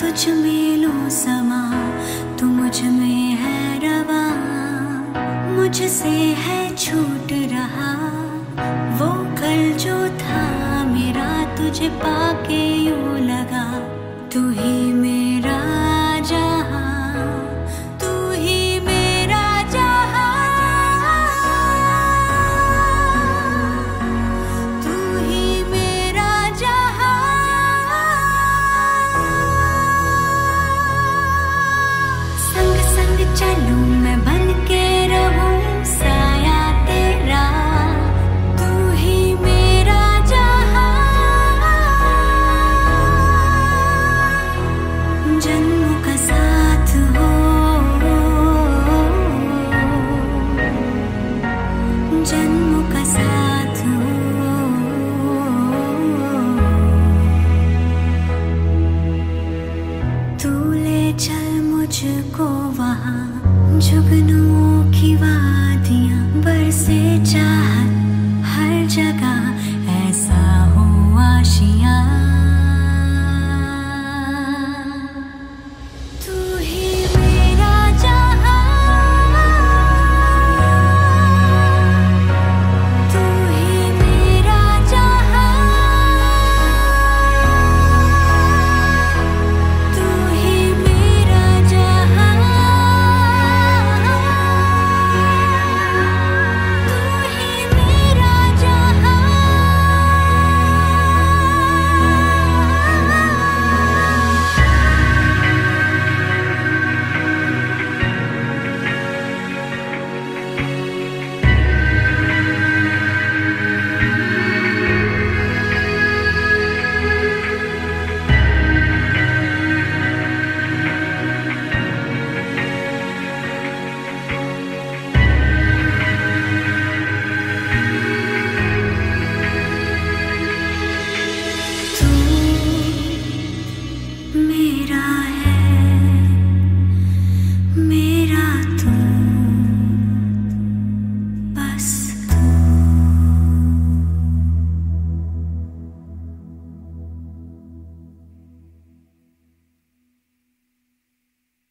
तुझ में लूँ समा मुझसे है छूट रहा। वो कल जो था मेरा तुझे पाके यूँ लगा। तू ही मेरा तू ही मेरा संग संग चलूँ मुझको वहाँ जुगनू की वादियाँ बरसे चाहत